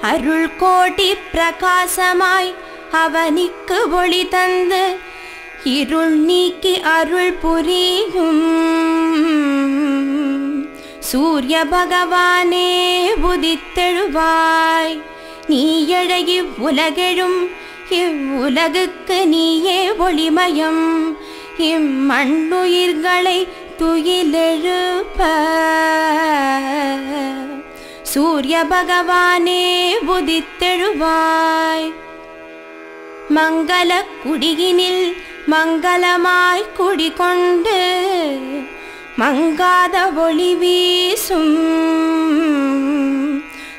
அருள் கோடி பிரகாசமாய் அவனுக்கு ஒளி தந்து இருள் நீக்கி அருள் புரியும். சூரிய பகவானே உதித்தெழுவாய். நீ எழகி உலகெழும் இவ்வுலகுக்கு நீயே ஒளிமயம். இம்மண்ணுயிர்களை துயிலெழுப்ப. சூரிய பகவானே உதித்தெழுவாய். மங்கள குடியினில் மங்களமாய் குடிகொண்டு மங்காத ஒளி வீசும்.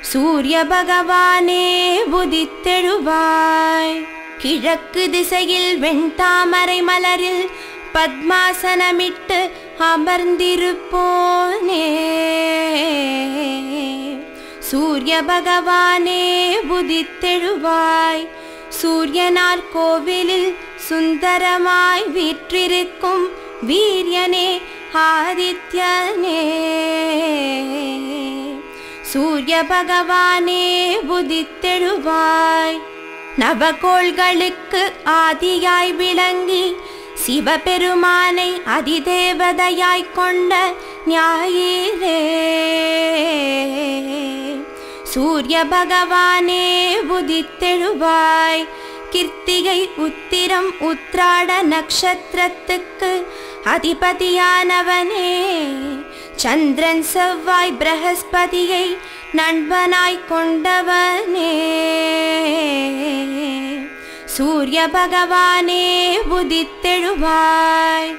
சூரிய பகவானே உதித்தெழுவாய். கிழக்கு திசையில் வெண்தாமரை மலரில் பத்மாசனமிட்டு அமர்ந்திருப்போனே. சூரிய பகவானே புதித்தெழுவாய் சூரியனார் கோவிலில் சுந்தரமாய் வீற்றிருக்கும் வீரியனே ஆதித்யனே. சூரிய பகவானே புதித்தெழுவாய் நவகோள்களுக்கு ஆதியாய் விளங்கி சிவபெருமானை அதிதேவதையாய் கொண்ட ஞாயிறே. சூரிய பகவானே உதித்தெழுவாய். கிருத்திகை உத்திரம் உத்ராட நக்ஷத்திரத்துக்கு அதிபதியானவனே. சந்திரன் செவ்வாய் பிரகஸ்பதியை நண்பனாய் கொண்டவனே. சூரிய பகவானே உதித்தெழுவாய்.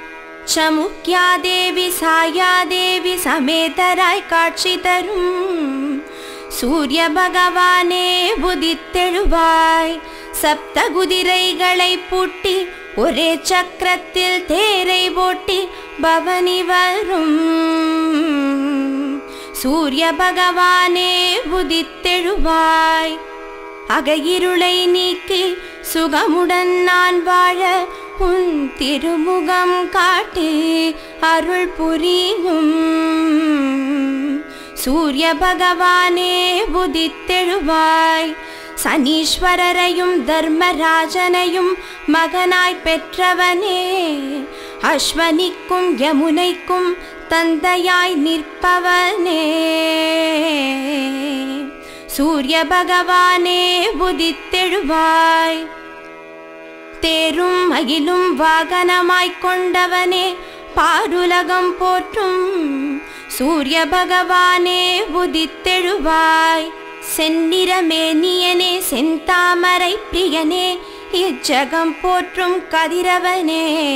சமுக்கியா தேவி சாயா தேவி சமேதராய் காட்சி தரும். சூரிய பகவானே உதித்தெழுவாய். சப்த குதிரைகளை பூட்டி ஒரே சக்கரத்தில் தேரை போட்டி பவனி வரும். சூரிய பகவானே உதித்தெழுவாய். அகையிருளை நீக்கி சுகமுடன் நான் வாழ உன் திருமுகம் காட்டு அருள் புரியும். சூரிய பகவானே புதித்தெழுவாய் சனீஸ்வரரையும் தர்மராஜனையும் மகனாய் பெற்றவனே. அஸ்வனிக்கும் யமுனைக்கும் தந்தையாய் நிற்பவனே. சூரிய பகவானே உதித்தெழுவாய். தேரும் அகிலும் வாகனமாய்க் கொண்டவனே பாருலகம் போற்றும். சூரிய பகவானே உதித்தெழுவாய். செந்நிறமே நீயனே செந்தாமரை பிரியனே இச்சகம் போற்றும் கதிரவனே.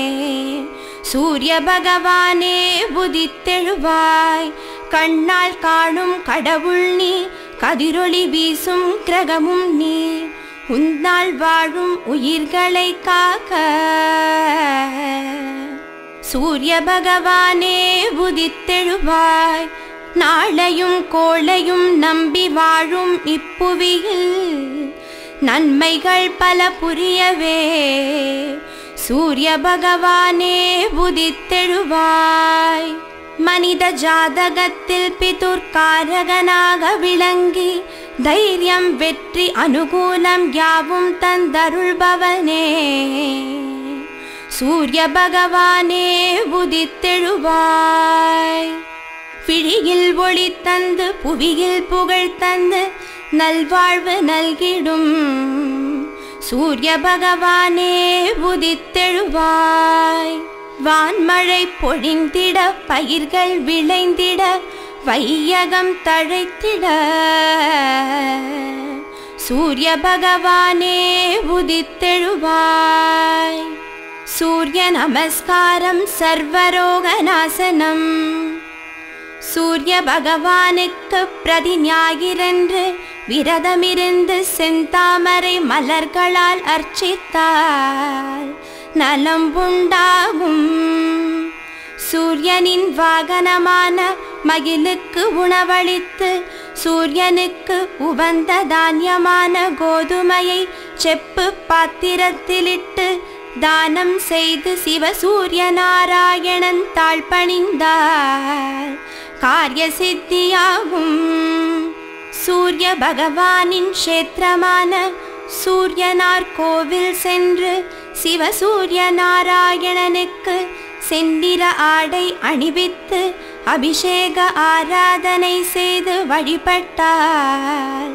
சூரிய பகவானே உதித்தெழுவாய். கண்ணால் காணும் கடவுள் நீ கதிரொளி வீசும் கிரகமும் நீ உன்னால் வாழும் உயிர்களை காக்க. சூரிய பகவானே உதித்தெழுவாய். நாளையும் கோளையும் நம்பி வாழும் இப்புவியில். நன்மைகள் பல புரியவே. சூரிய பகவானே உதித்தெழுவாய். மனித ஜாதகத்தில் பிதுர்காரகனாக விளங்கி தைரியம் வெற்றி அனுகூலம் யாவும் தந்தருள்பவனே. சூரிய பகவானே உதித்தெழுவாய். பிழியில் ஒளி தந்து புவியில் புகழ் தந்து நல்வாழ்வு நல்கிடும். சூரிய பகவானே உதித்தெழுவாய். வான்மழை பொழிந்திட பயிர்கள் விளைந்திட வையகம் தழைத்திட. சூரிய பகவானே உதித்தெழுவாய். சூரிய நமஸ்காரம் சர்வரோக நாசனம் சூரிய பகவானுக்கு பிரதி ஞாயிறன்று விரதமிருந்து செந்தாமரை மலர்களால் அர்ச்சித்தாள் நலம்புண்டாகும். சூரியனின் வாகனமான மகிழுக்கு உணவளித்து சூரியனுக்கு உவந்த தானியமான கோதுமையை செப்பு பாத்திரத்திலிட்டு தானம் செய்து சிவசூரிய நாராயணன் தாழ் பணிந்தார் காரிய சித்தியாகும் சூரிய பகவானின் க்ஷேத்திரமான சூரியனார் கோவில் சென்று சிவசூரிய நாராயணனுக்கு செந்திர ஆடை அணிவித்து அபிஷேக ஆராதனை செய்து வழிபட்டார்.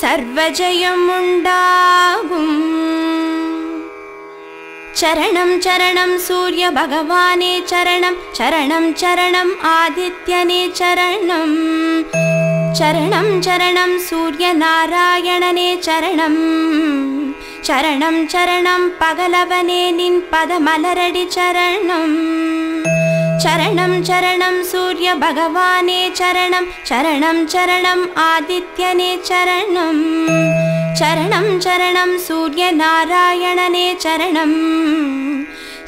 சர்வஜயம் உண்டாகும். சரணம் சரணம் சூரிய பகவானே சரணம் சரணம் சரணம் ஆதித்யனே சரணம். சரணம் சரணம் சூரிய நாராயணனே சரணம். சரணம் சரணம் பகலவனே நின் பதமலரடி சரணம். சரணம் சரணம் சூரிய பகவானே சரணம். சரணம் சரணம் ஆதித்யனே சரணம். சரணம் சரணம் சூரிய நாராயணனே சரணம்.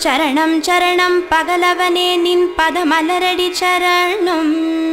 சரணம் சரணம் பகலவனே நின் பதமலரடி சரணம்.